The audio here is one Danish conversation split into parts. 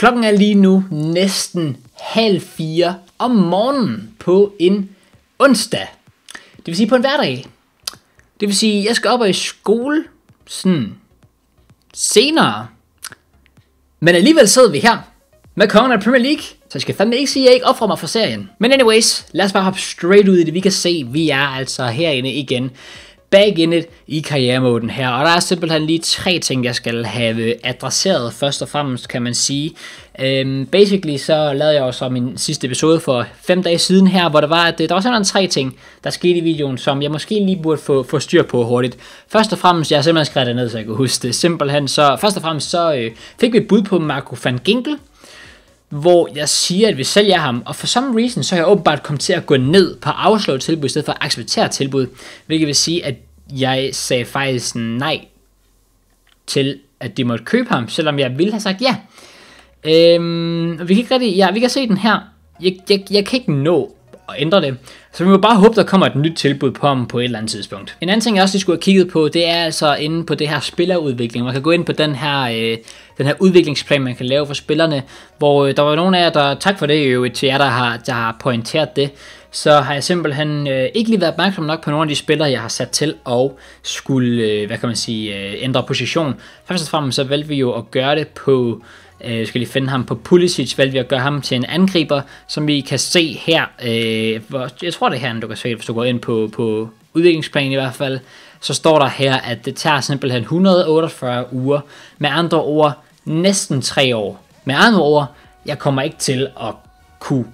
Klokken er lige nu næsten halv fire om morgenen på en onsdag. Det vil sige på en hverdag. Det vil sige, jeg skal op og i skole sådan senere. Men alligevel sidder vi her med kongen af Premier League. Så jeg skal fandme ikke sige, at jeg ikke offrer mig for serien. Men anyways, lad os bare hoppe straight ud i det. Vi kan se, vi er altså herinde igen back in it i karrieremoden her. Og der er simpelthen lige tre ting, jeg skal have adresseret først og fremmest, kan man sige. øhm, basically så lavede jeg også min sidste episode for fem dage siden her, hvor der var, at øh, der var simpelthen tre ting, der skete i videoen, som jeg måske lige burde få, få styr på hurtigt. Først og fremmest, jeg har simpelthen skrevet det ned, så jeg kan huske det. Simpelthen så, først og fremmest så øh, fik vi et bud på Marco van Ginkel, hvor jeg siger, at vi sælger ham, og for some reason, så har jeg åbenbart kommet til at gå ned på afslå tilbud, i stedet for at acceptere tilbud, hvilket vil sige, at jeg sagde faktisk nej til, at de måtte købe ham, selvom jeg ville have sagt ja. Øhm, vi kan ikke rigtig, ja, vi kan se den her. Jeg, jeg, jeg kan ikke nå at ændre det. Så vi må bare håbe, der kommer et nyt tilbud på ham på et eller andet tidspunkt. En anden ting, jeg også lige skulle have kigget på, det er altså inde på det her spillerudvikling. Man kan gå ind på den her, øh, den her udviklingsplan, man kan lave for spillerne, hvor øh, der var nogen af jer, der, tak for det jo, til jer, der har, der har pointeret det, så har jeg simpelthen øh, ikke lige været opmærksom nok på nogle af de spillere, jeg har sat til og skulle, øh, hvad kan man sige, øh, ændre position. Først og fremmest så valgte vi jo at gøre det på Øh, jeg skal lige finde ham på Pulisic, valgte vi at gøre ham til en angriber, som vi kan se her. Øh, hvor, jeg tror det er her, du kan se, hvis du går ind på, på udviklingsplanen i hvert fald, så står der her, at det tager simpelthen 148 uger. Med andre ord, næsten 3 år. Med andre ord, jeg kommer ikke til at kunne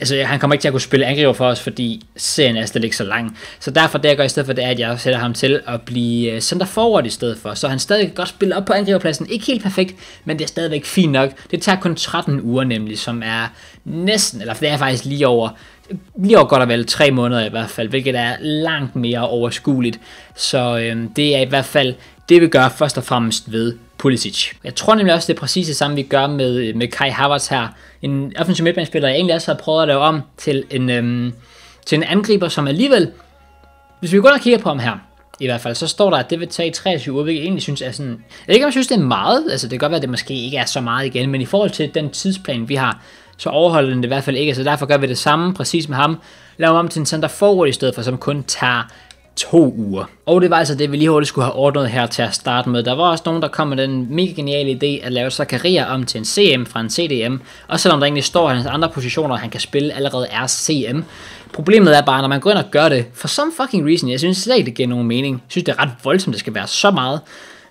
altså han kommer ikke til at kunne spille angriber for os, fordi serien er slet ikke så lang. Så derfor det jeg gør i stedet for, det er, at jeg sætter ham til at blive øh, center forward i stedet for. Så han stadig kan godt spille op på angriberpladsen. Ikke helt perfekt, men det er stadigvæk fint nok. Det tager kun 13 uger nemlig, som er næsten, eller det er faktisk lige over, lige over godt og vel tre måneder i hvert fald, hvilket er langt mere overskueligt. Så øh, det er i hvert fald det, vi gør først og fremmest ved Pulisic. Jeg tror nemlig også, det er præcis det samme, vi gør med, med Kai Havertz her. En offensiv midtbanespiller, jeg egentlig også har prøvet at lave om til en, øhm, til en angriber, som alligevel, hvis vi går og kigger på ham her, i hvert fald, så står der, at det vil tage 23 uger, hvilket jeg egentlig synes er sådan... Jeg ikke, om jeg synes, det er meget. Altså, det kan godt være, at det måske ikke er så meget igen, men i forhold til den tidsplan, vi har, så overholder den det i hvert fald ikke. Så derfor gør vi det samme præcis med ham. Laver om til en center forward i stedet for, som kun tager to uger. Og det var altså det, vi lige hurtigt skulle have ordnet her til at starte med. Der var også nogen, der kom med den mega geniale idé at lave Zakaria om til en CM fra en CDM. Og selvom der egentlig står, at hans andre positioner, han kan spille, allerede er CM. Problemet er bare, når man går ind og gør det, for some fucking reason, jeg synes slet ikke, det giver nogen mening. Jeg synes, det er ret voldsomt, det skal være så meget.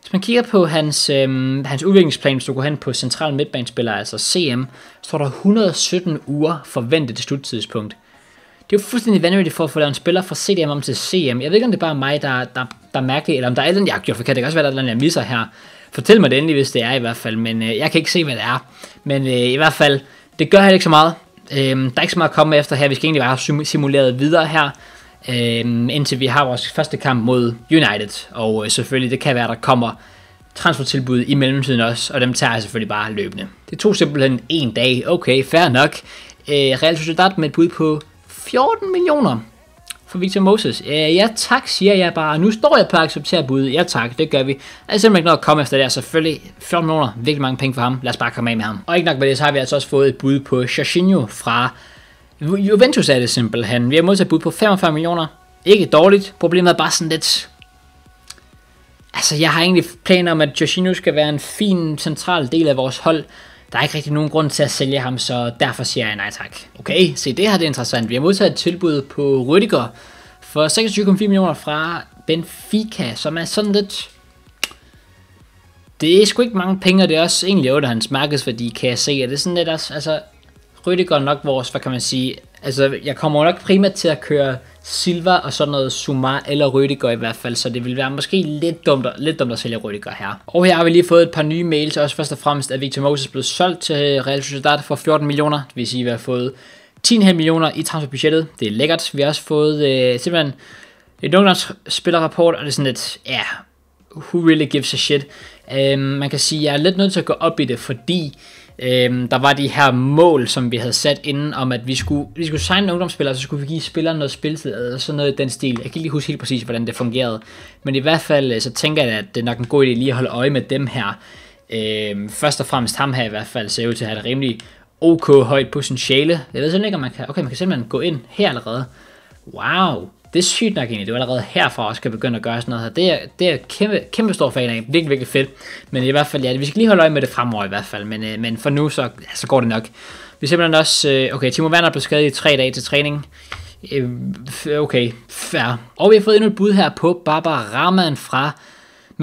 Hvis man kigger på hans, øh, hans udviklingsplan, hvis du går hen på central midtbanespiller, altså CM, så står der 117 uger forventet til sluttidspunkt. Det er jo fuldstændig vanvittigt for at få lavet en spiller fra CDM om til CM. Jeg ved ikke, om det er bare mig, der, der, der er mærkelig, eller om der er noget, jeg har gjort forkert. Det kan også være, der er noget, jeg misser her. Fortæl mig det endelig, hvis det er i hvert fald, men øh, jeg kan ikke se, hvad det er. Men øh, i hvert fald, det gør heller ikke så meget. Øh, der er ikke så meget at komme efter her. Vi skal egentlig bare have simuleret videre her, øh, indtil vi har vores første kamp mod United. Og øh, selvfølgelig, det kan være, der kommer transfertilbud i mellemtiden også, og dem tager jeg selvfølgelig bare løbende. Det tog simpelthen en dag. Okay, fair nok. Øh, Real Sociedad med et bud på 14 millioner for Victor Moses. Ja, ja tak, siger jeg bare. Nu står jeg på at acceptere budet. Ja tak, det gør vi. Der er simpelthen ikke noget at komme efter det. Selvfølgelig 14 millioner, virkelig mange penge for ham. Lad os bare komme af med ham. Og ikke nok med det, så har vi altså også fået et bud på Jorginho fra Juventus er det simpelthen. Vi har modtaget bud på 45 millioner. Ikke dårligt. Problemet er bare sådan lidt... Altså, jeg har egentlig planer om, at Jorginho skal være en fin central del af vores hold. Der er ikke rigtig nogen grund til at sælge ham, så derfor siger jeg nej tak. Okay, se det her det er interessant. Vi har modtaget et tilbud på Rüdiger for 26,4 millioner fra Benfica, som er sådan lidt... Det er sgu ikke mange penge, og det er også egentlig under hans markedsværdi, kan jeg se. Og det er sådan lidt også, altså, Rüdiger nok vores, hvad kan man sige, altså jeg kommer nok primært til at køre Silva og sådan noget Sumar eller Rüdiger i hvert fald, så det vil være måske lidt dumt, lidt dumt at sælge Rüdiger her. Og her har vi lige fået et par nye mails, også først og fremmest, at Victor Moses blev solgt til Real Sociedad for 14 millioner, det vil sige, at vi har fået 10,5 millioner i transferbudgettet. Det er lækkert. Vi har også fået øh, simpelthen et ungdomsspillerrapport, og det er sådan lidt, ja, yeah, who really gives a shit. Øh, man kan sige, at jeg er lidt nødt til at gå op i det, fordi Øhm, der var de her mål, som vi havde sat inden, om at vi skulle, vi skulle signe en ungdomsspiller, så skulle vi give spilleren noget spilletid, eller sådan noget i den stil. Jeg kan ikke lige huske helt præcis, hvordan det fungerede. Men i hvert fald, øh, så tænker jeg, at det er nok en god idé lige at holde øje med dem her. Øh, først og fremmest ham her i hvert fald ser ud til at have et rimelig ok højt potentiale. Jeg ved simpelthen ikke, om man kan... Okay, man kan simpelthen gå ind her allerede. Wow, det er sygt nok egentlig. Det er allerede herfra også kan begynde at gøre sådan noget her. Det er, det er kæmpe, kæmpe stor fan af. Virkelig, virkelig fedt. Men i hvert fald, ja, vi skal lige holde øje med det fremover i hvert fald. Men, øh, men for nu, så, ja, så går det nok. Vi er simpelthen også... Øh, okay, Timo Werner blev skadet i tre dage til træning. Øh, okay, fair. Og vi har fået endnu et bud her på Barbara Rahman fra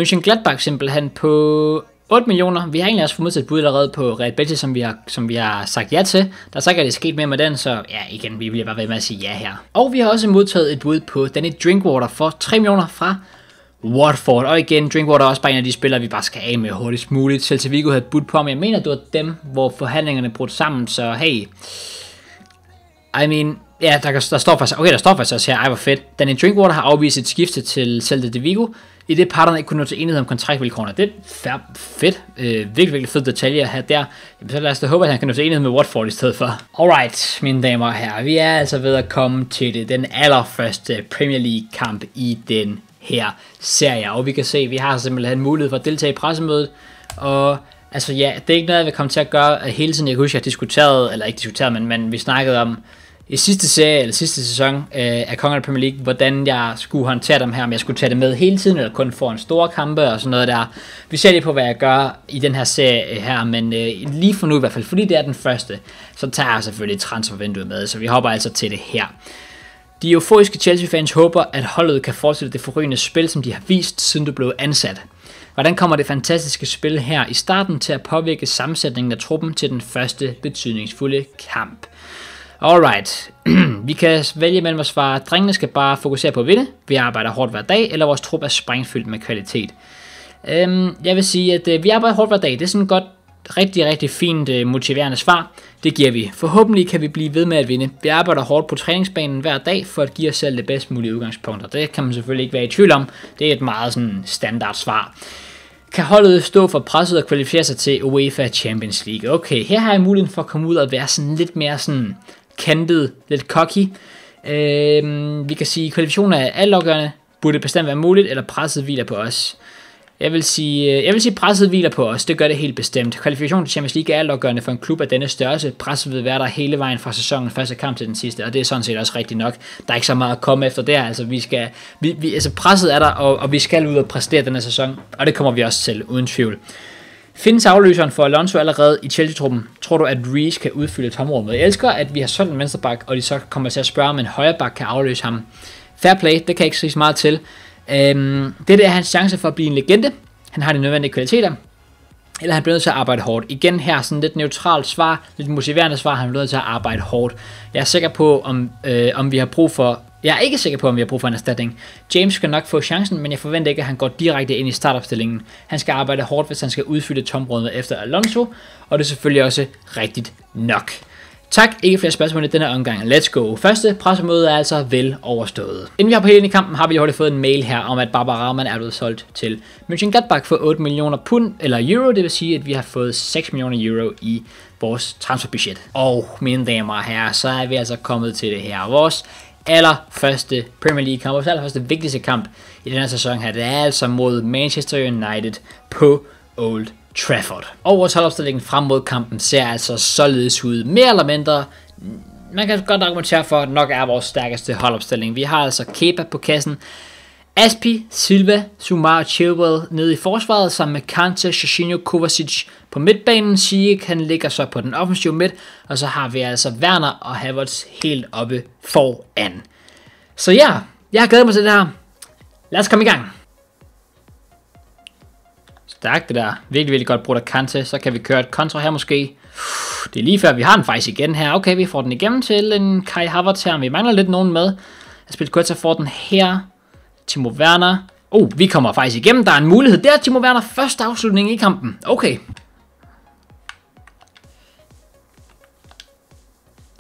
Mönchengladbach simpelthen på 8 millioner. Vi har egentlig også fået et bud allerede på Real Betis, som vi, har, som vi har sagt ja til. Der er så ikke det sket mere med den, så ja, igen, vi bliver bare ved med at sige ja her. Og vi har også modtaget et bud på Danny Drinkwater for 3 millioner fra Watford. Og igen, Drinkwater er også bare en af de spillere, vi bare skal af med hurtigst muligt. Celta Vigo havde budt på, men jeg mener, det var dem, hvor forhandlingerne brudt sammen, så hey. I mean, ja, der, der står faktisk, okay, der står faktisk også her, ej hvor fedt. Danny Drinkwater har afvist et skifte til Celta de Vigo, i det parterne ikke kunne nå til enighed om kontraktvilkårene. Det er fedt, øh, virkelig, virkelig fed detalje have der. Jamen, så lad os da håbe, at han kan nå til enighed med Watford i stedet for. Alright, mine damer og herrer, vi er altså ved at komme til det, den allerførste Premier League kamp i den her serie, og vi kan se, at vi har simpelthen mulighed for at deltage i pressemødet, og altså ja, det er ikke noget, jeg vil komme til at gøre øh, hele tiden. Jeg kan huske, at jeg diskuterede, eller ikke diskuterede, men, men vi snakkede om, i sidste serie, eller sidste sæson øh, af Kongerne Premier League, hvordan jeg skulle håndtere dem her, om jeg skulle tage det med hele tiden, eller kun for en stor kampe og sådan noget der. Vi ser lige på, hvad jeg gør i den her serie øh, her, men øh, lige for nu i hvert fald, fordi det er den første, så tager jeg selvfølgelig transfervinduet med, så vi hopper altså til det her. De euforiske Chelsea-fans håber, at holdet kan fortsætte det forrygende spil, som de har vist, siden du blev ansat. Hvordan kommer det fantastiske spil her i starten til at påvirke sammensætningen af truppen til den første betydningsfulde kamp? Alright, vi kan vælge mellem at svare, drengene skal bare fokusere på at vinde, vi arbejder hårdt hver dag, eller vores trup er sprængfyldt med kvalitet. Øhm, jeg vil sige, at øh, vi arbejder hårdt hver dag, det er sådan et godt, rigtig, rigtig fint øh, motiverende svar. Det giver vi. Forhåbentlig kan vi blive ved med at vinde. Vi arbejder hårdt på træningsbanen hver dag for at give os selv det bedst mulige udgangspunkt, og det kan man selvfølgelig ikke være i tvivl om. Det er et meget sådan standard svar. Kan holdet stå for presset og kvalificere sig til UEFA Champions League? Okay, her har jeg muligheden for at komme ud og være sådan lidt mere sådan kantet, lidt cocky. Øh, vi kan sige, at kvalifikationen er altafgørende, burde bestemt være muligt, eller presset hviler på os. Jeg vil sige, øh, jeg vil sige presset hviler på os. Det gør det helt bestemt. Kvalifikationen til Champions League er altafgørende for en klub af denne størrelse. Presset vil være der hele vejen fra sæsonen første kamp til den sidste, og det er sådan set også rigtigt nok. Der er ikke så meget at komme efter der. Altså, vi skal, vi, vi, altså presset er der, og, og vi skal ud og præstere denne sæson, og det kommer vi også til, uden tvivl. Findes afløseren for Alonso allerede i Chelsea-truppen? Tror du, at Reece kan udfylde tomrummet? Jeg elsker, at vi har sådan en venstreback, og de så kommer til at spørge, om en højreback kan afløse ham. Fair play, det kan jeg ikke sige så meget til. Øhm, det er hans chance for at blive en legende. Han har de nødvendige kvaliteter. Eller han bliver nødt til at arbejde hårdt. Igen her, sådan lidt neutralt svar, lidt motiverende svar, han bliver nødt til at arbejde hårdt. Jeg er sikker på, om, øh, om vi har brug for jeg er ikke sikker på, om vi har brug for en erstatning. James skal nok få chancen, men jeg forventer ikke, at han går direkte ind i startopstillingen. Han skal arbejde hårdt, hvis han skal udfylde tomrummet efter Alonso, og det er selvfølgelig også rigtigt nok. Tak, ikke flere spørgsmål i denne omgang. Let's go. Første pressemøde er altså vel overstået. Inden vi har på hele i kampen, har vi lige hurtigt fået en mail her om, at Barbara Rahman er blevet solgt til Mönchengladbach for 8 millioner pund, eller euro, det vil sige, at vi har fået 6 millioner euro i vores transferbudget. Og mine damer og herrer, så er vi altså kommet til det her. Vores allerførste Premier League kamp, vores allerførste vigtigste kamp i den her sæson her, det er altså mod Manchester United på Old Trafford. Og vores holdopstillingen frem mod kampen ser altså således ud, mere eller mindre man kan godt argumentere for, at nok er vores stærkeste holdopstilling. Vi har altså Kepa på kassen, Aspi, Silva, Sumar og Chilwell nede i forsvaret sammen med Kante, Shashinho, Kovacic på midtbanen. Ziyech han ligger så på den offensive midt, og så har vi altså Werner og Havertz helt oppe foran. Så ja, jeg har glædet mig til det her. Lad os komme i gang. Stærkt det der. Virkelig, virkelig godt brugt af Kante. Så kan vi køre et kontra her måske. Det er lige før, vi har den faktisk igen her. Okay, vi får den igennem til en Kai Havertz her. Vi mangler lidt nogen med. Jeg spiller godt, så får den her. Timo Werner. Oh, vi kommer faktisk igennem. Der er en mulighed. Der er Timo Werner første afslutning i kampen. Okay.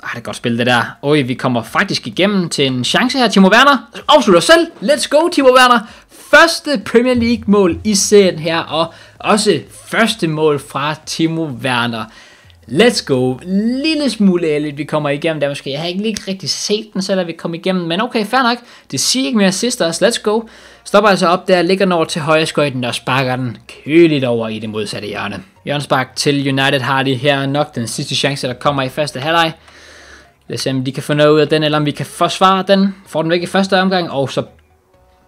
Ah, det er godt spil det der. Oj, vi kommer faktisk igennem til en chance her. Timo Werner afslutter selv. Let's go, Timo Werner. Første Premier League mål i serien her, og også første mål fra Timo Werner. Let's go. Lille smule ærligt, vi kommer igennem der måske. Jeg har ikke lige rigtig set den, selv, at vi kommer igennem, men okay, fair nok. Det siger ikke mere sidst os. Let's go. Stopper altså op der, ligger når til højre skøjten og sparker den køligt over i det modsatte hjørne. Hjørnspark til United har de her nok den sidste chance, der kommer i første halvleg. Lad os se, om de kan få noget ud af den, eller om vi kan forsvare den. Får den væk i første omgang, og så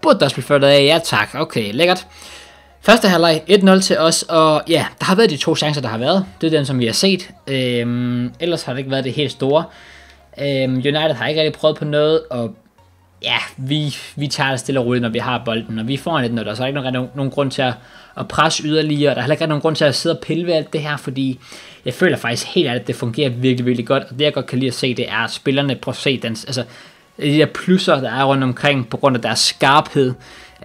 burde der spille af. Ja tak, okay, lækkert. Første halvleg 1-0 til os, og ja, der har været de to chancer, der har været. Det er den, som vi har set. Øhm, ellers har det ikke været det helt store. Øhm, United har ikke rigtig prøvet på noget, og ja, vi, vi tager det stille og roligt, når vi har bolden, og vi får en 1 så er ikke nogen, nogen, grund til at, at presse yderligere, der er heller ikke nogen grund til at sidde og pille ved alt det her, fordi jeg føler faktisk helt ærligt, at det fungerer virkelig, virkelig godt, og det jeg godt kan lide at se, det er, at spillerne prøver at se den, altså, de der plusser, der er rundt omkring, på grund af deres skarphed,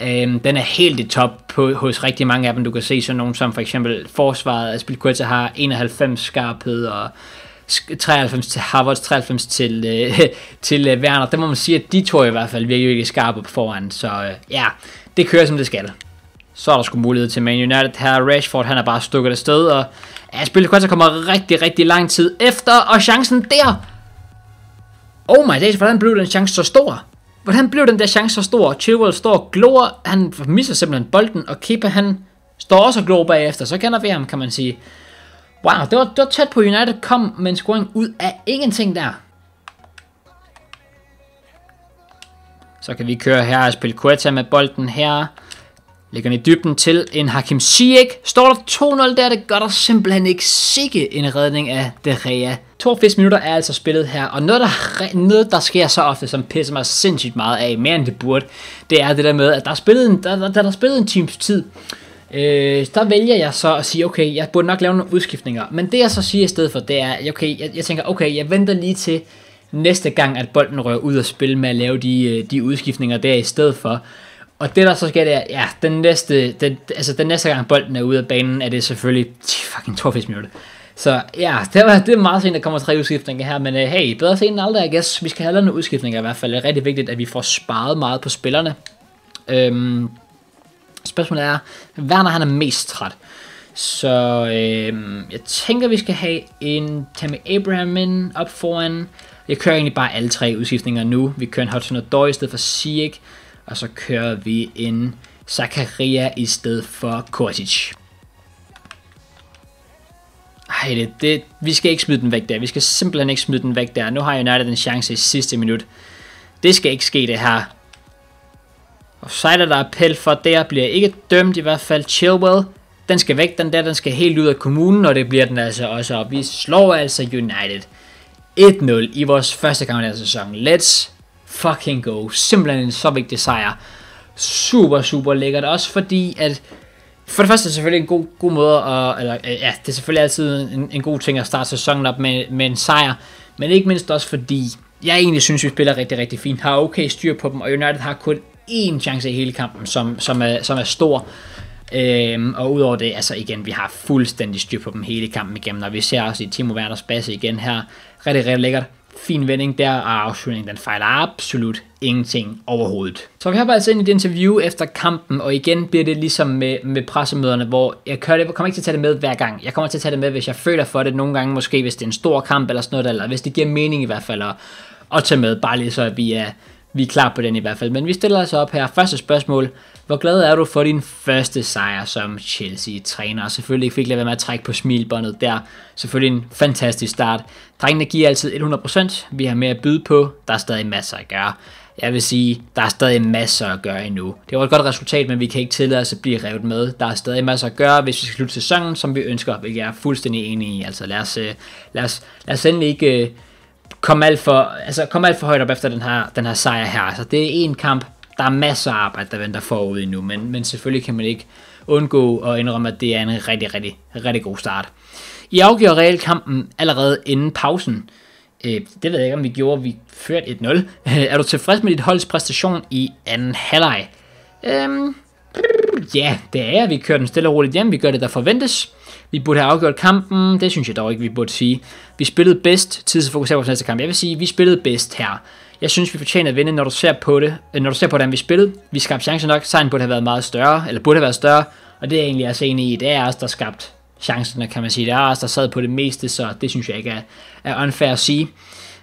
Øhm, den er helt i top på, hos rigtig mange af dem. Du kan se sådan nogen som for eksempel forsvaret Aspilicueta har 91 skarphed og 93 til Harvards, 93 til, øh, til øh, Werner. Det må man sige, at de to i hvert fald virkelig, virkelig skarpe på foran. Så øh, ja, det kører som det skal. Så er der sgu mulighed til Man United her. Rashford, han er bare stukket af sted, og ja, kommer rigtig, rigtig lang tid efter, og chancen der. Oh my days, hvordan blev den chance så stor? Hvordan blev den der chance så stor? Chilwell står og glor, han misser simpelthen bolden, og Kepa han står også og glor bagefter, så kender vi ham, kan man sige. Wow, det var, det var tæt på United kom med en scoring ud af ingenting der. Så kan vi køre her og spille Quetta med bolden her. Lægger den i dybden til en Hakim Ziyech. Står der 2-0 der, det gør der simpelthen ikke. Sikke en redning af De Gea. 82 minutter er altså spillet her, og noget der, noget, der sker så ofte, som pisser mig sindssygt meget af, mere end det burde, det er det der med, at der er spillet en, der, der, der er spillet en times tid, øh, der vælger jeg så at sige, okay, jeg burde nok lave nogle udskiftninger, men det jeg så siger i stedet for, det er, okay, jeg, jeg tænker, okay, jeg venter lige til næste gang, at bolden rører ud og spil med at lave de, øh, de udskiftninger der i stedet for, og det der så sker, det er, ja, den næste, den, altså den næste gang bolden er ude af banen, er det selvfølgelig fucking 82 minutter. Så ja, det, var, det er meget sent, der kommer tre udskiftninger her, men uh, hey, bedre sent end aldrig, I guess. Vi skal have nogle udskiftninger i hvert fald. Det er rigtig vigtigt, at vi får sparet meget på spillerne. Øhm, spørgsmålet er, Werner han er mest træt. Så øhm, jeg tænker, vi skal have en Tammy Abraham ind op foran. Jeg kører egentlig bare alle tre udskiftninger nu. Vi kører en Hudson Odoi i stedet for Sieg. Og så kører vi en Zakaria i stedet for Kortic. Ej, det, det, vi skal ikke smide den væk der. Vi skal simpelthen ikke smide den væk der. Nu har United en chance i sidste minut. Det skal ikke ske det her. Og er der appel for, der bliver ikke dømt i hvert fald. Chilwell, den skal væk, den der, den skal helt ud af kommunen, og det bliver den altså også. Og vi slår altså United 1-0 i vores første kamp af sæsonen. Let's fucking go. Simpelthen en så vigtig sejr. Super, super lækkert. Også fordi, at for det første er det selvfølgelig en god, god måde, at, eller øh, ja, det er selvfølgelig altid en, en god ting at starte sæsonen op med, med en sejr, men ikke mindst også fordi, jeg egentlig synes, vi spiller rigtig, rigtig fint, har okay styr på dem, og United har kun én chance i hele kampen, som, som, er, som er stor. Øhm, og udover det, altså igen, vi har fuldstændig styr på dem hele kampen igennem, og vi ser også i Timo Werners base igen her, rigtig, rigtig lækkert fin vending der, og afslutningen den fejler absolut ingenting overhovedet. Så vi hopper altså ind i et interview efter kampen, og igen bliver det ligesom med, med pressemøderne, hvor jeg kører det, kommer ikke til at tage det med hver gang. Jeg kommer til at tage det med, hvis jeg føler for det nogle gange, måske hvis det er en stor kamp eller sådan noget, eller hvis det giver mening i hvert fald at, at tage med, bare lige så at vi er, vi er klar på den i hvert fald. Men vi stiller os op her. Første spørgsmål. Hvor glad er du for din første sejr som Chelsea-træner? Selvfølgelig fik jeg være med at trække på smilbåndet der. Selvfølgelig en fantastisk start. Drengene giver altid 100%. Vi har mere at byde på. Der er stadig masser at gøre. Jeg vil sige, der er stadig masser at gøre endnu. Det var et godt resultat, men vi kan ikke tillade os at blive revet med. Der er stadig masser at gøre, hvis vi skal slutte sæsonen, som vi ønsker, hvilket jeg er fuldstændig enig i. Altså lad os, øh, lad os, lad os endelig ikke øh, kom alt for, altså, kom alt for højt op efter den her, den her sejr her. Altså, det er en kamp, der er masser af arbejde, der venter forud endnu, men, men selvfølgelig kan man ikke undgå at indrømme, at det er en rigtig, rigtig, rigtig god start. I afgjorde reelt kampen allerede inden pausen. Øh, det ved jeg ikke, om vi gjorde. Vi førte 1-0. er du tilfreds med dit holds præstation i anden halvleg? Øhm, ja, det er jeg. Vi kører den stille og roligt hjem. Vi gør det, der forventes. Vi burde have afgjort kampen. Det synes jeg dog ikke, vi burde sige. Vi spillede bedst. Tid til at fokusere på næste kamp. Jeg vil sige, vi spillede bedst her. Jeg synes, vi fortjener at vinde, når du ser på det. Øh, når du ser på, hvordan vi spillede. Vi skabte chancer nok. Sejren burde have været meget større. Eller burde have været større. Og det er egentlig også enig i. Det er os, der skabt chancerne, kan man sige. Det er os, der sad på det meste, så det synes jeg ikke er, er unfair at sige.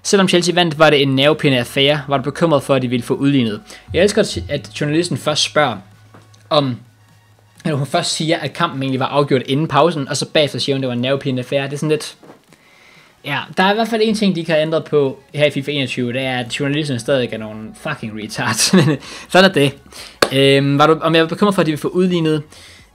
Selvom Chelsea vandt, var det en nervepinde affære. Var du bekymret for, at de ville få udlignet? Jeg elsker, at journalisten først spørger, om eller hun først siger, at kampen egentlig var afgjort inden pausen, og så bagefter siger hun, at det var en nervepirrende affære. Det er sådan lidt... Ja, der er i hvert fald en ting, de kan have ændret på her i FIFA 21, det er, at journalisterne stadig er nogle fucking retards. Sådan er det. Øhm, var du, om jeg var bekymret for, at de ville få udlignet?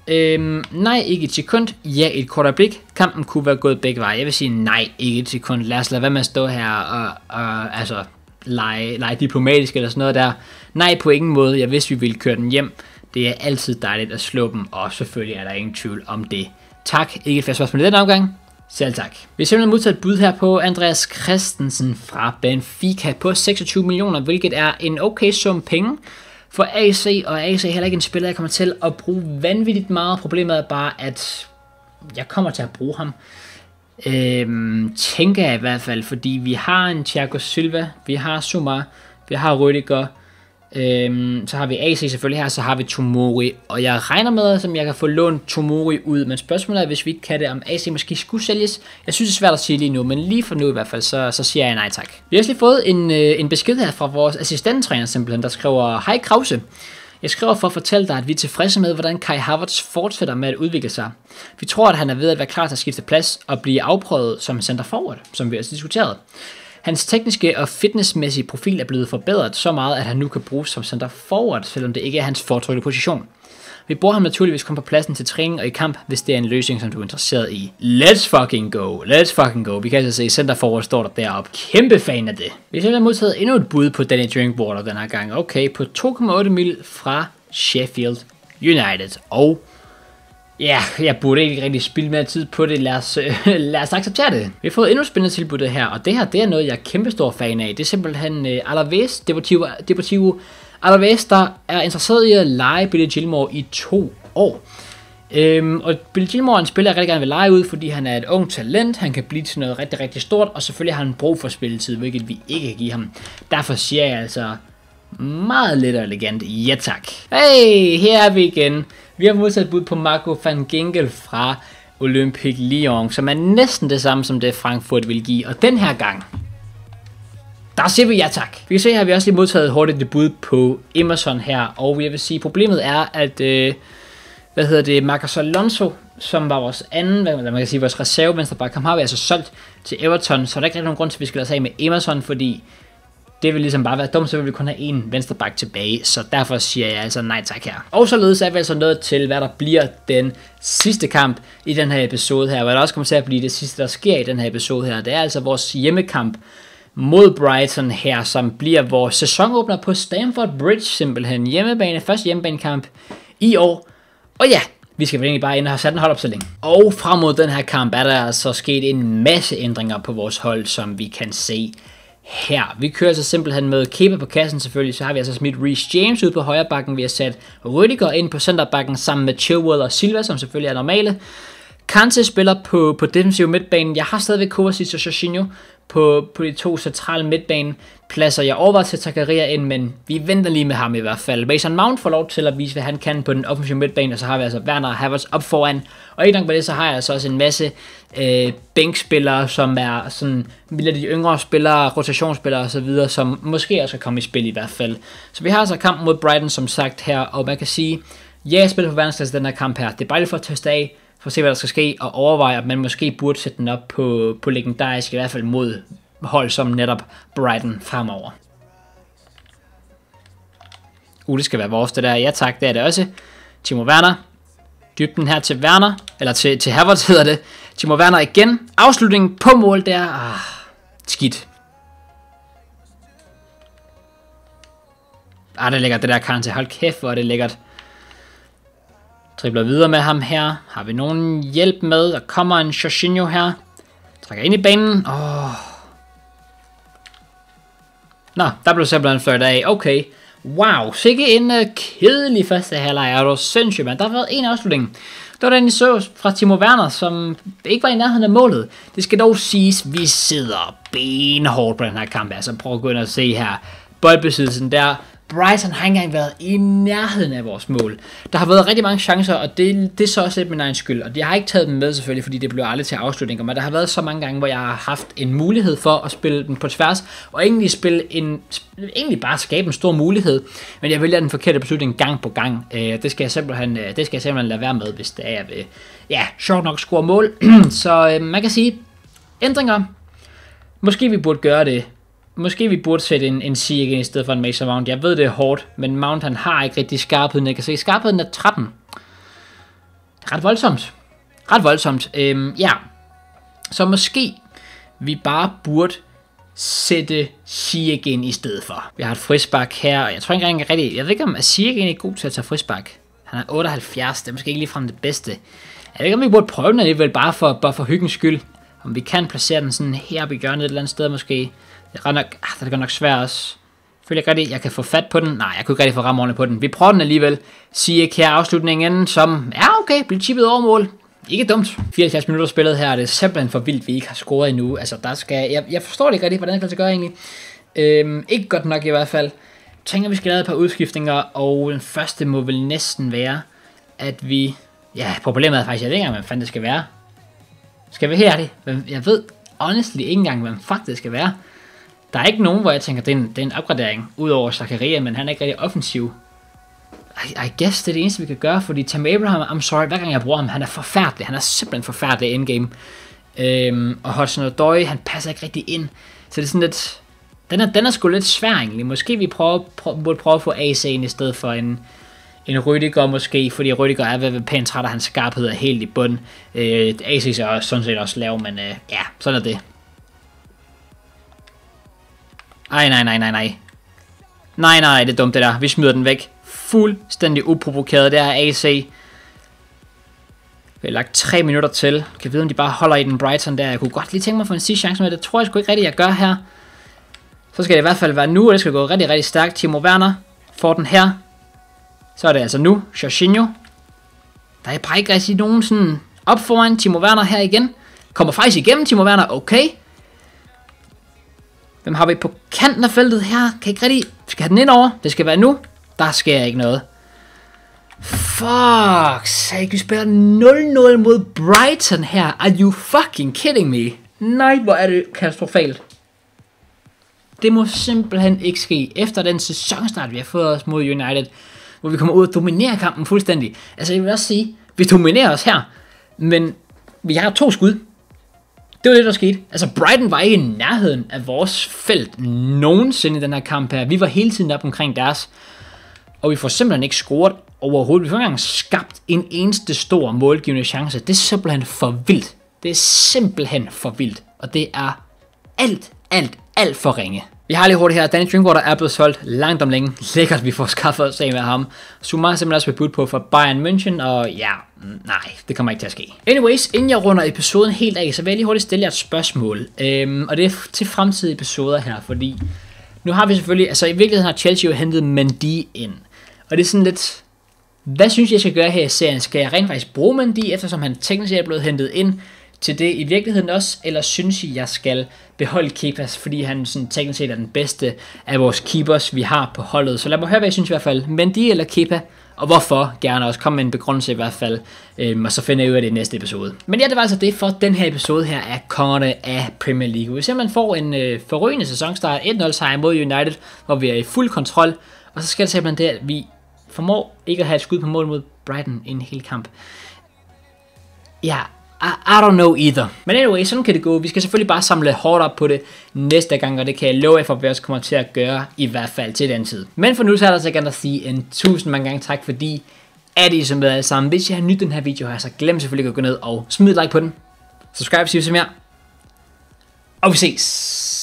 Øhm, nej, ikke et sekund. Ja, et kort øjeblik. Kampen kunne være gået begge veje. Jeg vil sige nej, ikke et sekund. Lad os lade være med at stå her og, og altså, lege, lege diplomatisk eller sådan noget der. Nej, på ingen måde. Jeg vidste, vi ville køre den hjem. Det er altid dejligt at slå dem, og selvfølgelig er der ingen tvivl om det. Tak. Ikke et spørgsmål i den omgang. Selv tak. Vi har simpelthen modtaget et bud her på Andreas Christensen fra Benfica på 26 millioner, hvilket er en okay sum penge for AC, og AC er heller ikke en spiller, jeg kommer til at bruge vanvittigt meget. Problemet er bare, at jeg kommer til at bruge ham. Øhm, tænker jeg i hvert fald, fordi vi har en Thiago Silva, vi har Sumar, vi har Rüdiger, Øhm, så har vi AC selvfølgelig her, så har vi Tomori, og jeg regner med, at jeg kan få lånt Tomori ud, men spørgsmålet er, hvis vi ikke kan det, om AC måske skulle sælges. Jeg synes, det er svært at sige lige nu, men lige for nu i hvert fald, så, så siger jeg nej tak. Vi har også lige fået en, øh, en besked her fra vores assistenttræner simpelthen, der skriver, Hej Krause, jeg skriver for at fortælle dig, at vi er tilfredse med, hvordan Kai Havertz fortsætter med at udvikle sig. Vi tror, at han er ved at være klar til at skifte plads og blive afprøvet som center forward, som vi har diskuteret. Hans tekniske og fitnessmæssige profil er blevet forbedret så meget, at han nu kan bruges som center forward, selvom det ikke er hans foretrukne position. Vi bruger ham naturligvis kun på pladsen til træning og i kamp, hvis det er en løsning, som du er interesseret i. Let's fucking go, let's fucking go. Vi kan altså se, center forward står der deroppe. Kæmpe fan af det. Vi har modtaget endnu et bud på Danny Drinkwater den her gang. Okay, på 2,8 mil fra Sheffield United. Og Ja, jeg burde ikke rigtig spille mere tid på det. Lad os, øh, lad os acceptere det. Vi har fået endnu spændende tilbud det her, og det her det er noget, jeg er kæmpestor fan af. Det er simpelthen øh, Alaves, Deportivo, Deportivo Alaves, der er interesseret i at lege Billy Gilmore i to år. Øhm, og Billy Gilmore er en spiller, jeg rigtig gerne vil lege ud, fordi han er et ung talent, han kan blive til noget rigtig, rigtig stort, og selvfølgelig har han brug for spilletid, hvilket vi ikke kan give ham. Derfor siger jeg altså meget lidt elegant, ja tak. Hey, her er vi igen. Vi har modtaget bud på Marco van Ginkel fra Olympique Lyon, som er næsten det samme som det Frankfurt vil give. Og den her gang, der siger vi ja tak. Vi kan se her, at vi også lige modtaget hurtigt det bud på Emerson her. Og jeg vil sige, problemet er, at... Øh, hvad hedder det, Marcos Alonso, som var vores anden, hvad man kan sige, vores reserve venstreback, ham har vi altså solgt til Everton, så der er ikke rigtig nogen grund til, at vi skal lade os af med Emerson, fordi det vil ligesom bare være dumt, så vil vi kun have en venstreback tilbage, så derfor siger jeg altså nej tak her. Og således er vi altså nået til, hvad der bliver den sidste kamp i den her episode her, hvad der også kommer til at blive det sidste, der sker i den her episode her. Det er altså vores hjemmekamp mod Brighton her, som bliver vores sæsonåbner på Stamford Bridge simpelthen. Hjemmebane, første hjemmebanekamp i år. Og ja, vi skal vel egentlig bare ind og have sat en holdopstilling. Og frem mod den her kamp er der altså sket en masse ændringer på vores hold, som vi kan se her. Vi kører så simpelthen med Kepa på kassen selvfølgelig, så har vi altså smidt Reece James ud på højre bakken, vi har sat Rüdiger ind på centerbakken sammen med Chilwell og Silva, som selvfølgelig er normale. Kante spiller på, på defensiv midtbanen. Jeg har stadigvæk Kovacic og Jorginho på, på de to centrale midtbanepladser. Jeg overvejer til Zakaria ind, men vi venter lige med ham i hvert fald. Mason Mount får lov til at vise, hvad han kan på den offensive midtbane, og så har vi altså Werner og Havertz op foran. Og ikke nok med det, så har jeg altså også en masse øh, bænkspillere, som er sådan lidt de yngre spillere, rotationsspillere osv., som måske også kan komme i spil i hvert fald. Så vi har altså kampen mod Brighton, som sagt her, og man kan sige, ja, jeg spiller på verdensklasse den her kamp her. Det er bare lige for at teste af, for at se, hvad der skal ske, og overveje, at man måske burde sætte den op på, på legendarisk, i hvert fald mod hold som netop Brighton fremover. Uh, det skal være vores, det der. Ja tak, det er det også. Timo Werner. Dybden her til Werner, eller til, til Havertz hedder det. Timo Werner igen. Afslutningen på mål der. Ah, skidt. Ah, det er lækkert, det der kan til. Hold kæft, hvor er det lækkert. Dribler videre med ham her. Har vi nogen hjælp med? Der kommer en Jorginho her. Trækker ind i banen. Åh. Nå, der blev simpelthen fløjt af. Okay. Wow, sikke en uh, kedelig første halvleg. Er du sindssygt, mand. Der har været en afslutning. Det var den, I så fra Timo Werner, som ikke var i nærheden af målet. Det skal dog siges, vi sidder benhårdt på den her kamp. Altså prøv at gå ind og se her. Boldbesiddelsen der Brighton har ikke engang været i nærheden af vores mål. Der har været rigtig mange chancer, og det, det er så også lidt min egen skyld. Og jeg har ikke taget dem med selvfølgelig, fordi det blev aldrig til afslutninger. Men der har været så mange gange, hvor jeg har haft en mulighed for at spille den på tværs, og egentlig spille en, egentlig bare skabe en stor mulighed. Men jeg vælger den forkerte beslutning gang på gang. Øh, det skal jeg simpelthen, øh, det skal jeg simpelthen lade være med, hvis det er, jeg vil, ja, sjovt nok score mål. så øh, man kan sige, ændringer. Måske vi burde gøre det Måske vi burde sætte en, en C igen i stedet for en Mason Mount. Jeg ved, det er hårdt, men Mount han har ikke rigtig skarpheden. Jeg kan se, skarpheden er 13. Det er ret voldsomt. Ret voldsomt. Øhm, ja. Så måske vi bare burde sætte Siegen i stedet for. Vi har et frisbak her, og jeg tror ikke engang rigtig, jeg ved ikke om Siegen er god til at tage frisbak. Han er 78, det er måske ikke ligefrem det bedste. Jeg ved ikke om vi burde prøve den alligevel, bare for, bare for hyggens skyld. Om vi kan placere den sådan her på hjørnet et eller andet sted måske. Det er, nok, ah, det er godt nok svært også. Føler jeg rigtig, jeg kan få fat på den? Nej, jeg kunne ikke rigtig få ramme på den. Vi prøver den alligevel. Sige her afslutningen, som er okay, bliver chippet over mål. Ikke dumt. 74 minutter spillet her, det er simpelthen for vildt, vi ikke har scoret endnu. Altså, der skal, jeg, jeg forstår det ikke rigtig, hvordan det kan sig gøre egentlig. Øhm, ikke godt nok i hvert fald. Jeg tænker, vi skal lave et par udskiftninger, og den første må vel næsten være, at vi... Ja, problemet er faktisk, jeg ved ikke engang, hvad fanden det skal være. Skal vi her det? Jeg ved honestly ikke engang, hvad fuck det skal være. Der er ikke nogen, hvor jeg tænker, det er en, det er en opgradering, udover Zakaria, men han er ikke rigtig offensiv. I, I guess det er det eneste, vi kan gøre, fordi Tam Abraham, I'm sorry, hver gang jeg bruger ham, han er forfærdelig. Han er simpelthen forfærdelig endgame. Øhm, og Hudson O'Doy, han passer ikke rigtig ind. Så det er sådan lidt... Den er, den er sgu lidt svær egentlig. Måske vi prøver, prøver, burde prøve at få AC ind i stedet for en, en Rydiger måske, fordi Rydiger er ved, ved pænt træt, og hans skarphed er helt i bund. Øh, AC er sådan set også lav, men øh, ja, sådan er det. Ej, nej, nej, nej, nej. Nej, nej, det er dumt det der. Vi smider den væk. Fuldstændig uprovokeret. Det er AC. Vi har lagt 3 minutter til. Kan vide, om de bare holder i den Brighton der. Jeg kunne godt lige tænke mig at få en sidste chance med det. tror jeg sgu ikke rigtigt, jeg gør her. Så skal det i hvert fald være nu, og det skal gå rigtig, rigtig stærkt. Timo Werner får den her. Så er det altså nu. Jorginho. Der er bare ikke rigtig nogen sådan op foran Timo Werner her igen. Kommer faktisk igennem Timo Werner. Okay. Hvem har vi på kanten af feltet her? Kan ikke rigtig... Skal have den ind over? Det skal være nu. Der sker ikke noget. Fuck sake, vi spiller 0-0 mod Brighton her. Are you fucking kidding me? Nej, hvor er det katastrofalt. Det må simpelthen ikke ske. Efter den sæsonstart, vi har fået os mod United, hvor vi kommer ud og dominerer kampen fuldstændig. Altså, jeg vil også sige, vi dominerer os her, men vi har to skud. Det var det, der skete. Altså, Brighton var ikke i nærheden af vores felt nogensinde i den her kamp her. Vi var hele tiden op omkring deres. Og vi får simpelthen ikke scoret overhovedet. Vi får ikke engang skabt en eneste stor målgivende chance. Det er simpelthen for vildt. Det er simpelthen for vildt. Og det er alt, alt, alt for ringe. Vi har lige hurtigt her, Danny Drinkwater er blevet solgt langt om længe. Lækkert, vi får skaffet os af med ham. Sumar er simpelthen også blevet budt på for Bayern München, og ja, nej, det kommer ikke til at ske. Anyways, inden jeg runder episoden helt af, så vil jeg lige hurtigt stille jer et spørgsmål. Øhm, og det er til fremtidige episoder her, fordi nu har vi selvfølgelig, altså i virkeligheden har Chelsea jo hentet Mendy ind. Og det er sådan lidt, hvad synes jeg, jeg skal gøre her i serien? Skal jeg rent faktisk bruge Mendy, eftersom han teknisk set er blevet hentet ind? Til det i virkeligheden også, eller synes I, jeg skal beholde Kepas, fordi han sådan teknisk set er den bedste af vores keepers, vi har på holdet. Så lad mig høre, hvad I synes i hvert fald. Mendy eller Kepa, og hvorfor gerne også. Kom med en begrundelse i hvert fald, øhm, og så finder jeg ud af det i næste episode. Men ja, det var altså det for den her episode her af Kongerne af Premier League. Vi man får en øh, forrygende sæsonstart, 1-0 sejr mod United, hvor vi er i fuld kontrol, og så skal det simpelthen det, at vi formår ikke at have et skud på mål mod Brighton i en hel kamp. Ja, i, I don't know either. Men anyway, sådan kan det gå. Vi skal selvfølgelig bare samle hårdt op på det næste gang, og det kan jeg love for, at vi også kommer til at gøre, i hvert fald til den tid. Men for nu så er der så gerne at sige en tusind mange gange tak, fordi at I som med alle sammen. Hvis I har nyt den her video her, så glem selvfølgelig at gå ned og smid et like på den. Subscribe, hvis I vil se mere. Og vi ses.